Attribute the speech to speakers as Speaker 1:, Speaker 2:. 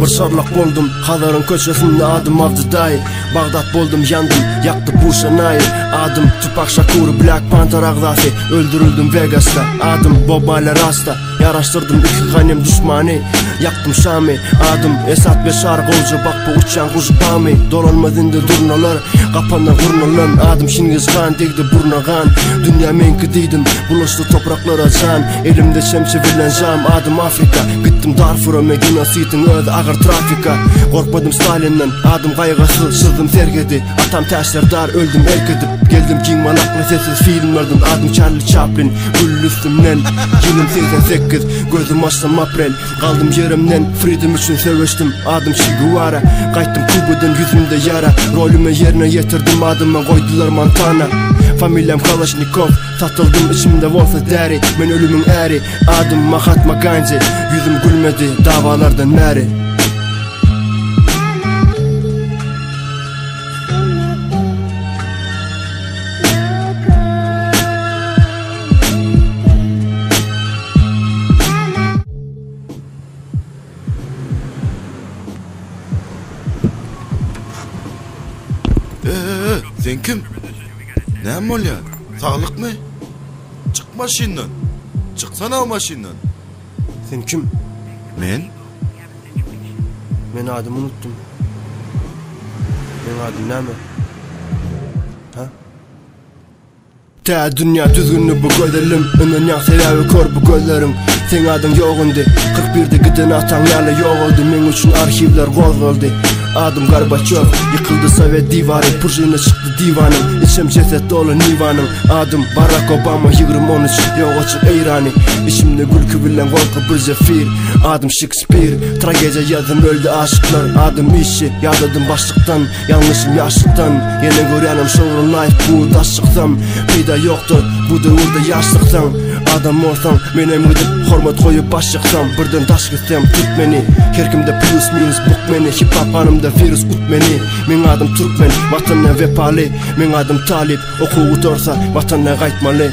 Speaker 1: Bir sorlak boldum Hadarın köşesinde adım avdıday Bağdat boldum yandım Yaktı bu şanayı Adım Tupac Shakur Black Panther ağzası Öldürüldüm Vegas'ta Adım Bobale Rasta. Yaraştırdım iki hanem düşmani Yaktım Şami Adım Esat ve Şargolcu Bak bu uçan kuş bami. Dolanmadın da durnalar Kapandan kurnalan Adım Şingiz Khan Degdi burnagan Dünya menki deydim Bulaştı topraklara can. Elimde şemsi verilen jam. Adım Afrika. Gittim Darfur'a Medina Sitin öde ağır trafika. Korkmadım Stalin'den. Adım kaygası Sızdım sergedi Atam tersler öldüm erk edip Geldim King Malaklı sessiz filmlerden. Adım Charlie Chaplin. Gül üstümden. Yılım 88 Gözüm açtım April Kaldım yerimden. Freedom için seviştim Adım Che Guevara Kayttım Kuba'dan yüzümde yara. Rolümü yerine getirdim adıma koydular Montana Familyam Kalashnikov Tatıldım içimde olsa deri Men ölümün eri Adım Mahatma Gandhi. Yüzüm gülmedi davalardan neri
Speaker 2: Ee, sen kim? Ne mol ya? Sağlık mı? Çık maşinden. Çıksana o maşinden.
Speaker 1: Sen kim?
Speaker 2: Men?
Speaker 1: Men adımı unuttum Men adım ne mi? Ha? Ta dünya düzgünlü bu gözlerim Innen yan sebebi kor bu gözlerim Sen adın yoğundu 41'de gidin atan yala yoğuldu Men üçün arşivler gol Adım Gorbachev Yıkıldı Sovet divarı Pırjına çıktı divanım İçim ceset dolu nivanım Adım Barack Obama 2013 Yoğu çık İrani İçimde gül kübülen korku bir zefir. Adım Shakespeare Tragedya yazdım öldü aşıklar Adım işi Yadadım başlıktan Yanlışım yaşlıktan Yine görenim şovrun life bu taşlıktan Pida yoktur Bu da yaşlıktan Adam olsam menem gidip hormat koyup baş yıksam Birden taş gitsem tut beni. Herkimde plus minus buk beni. Hip hop hanımda virus ut beni. Men adım Türkmen vatanına vefali Men adım Talip Okuğu dorsa vatanına qaytmalı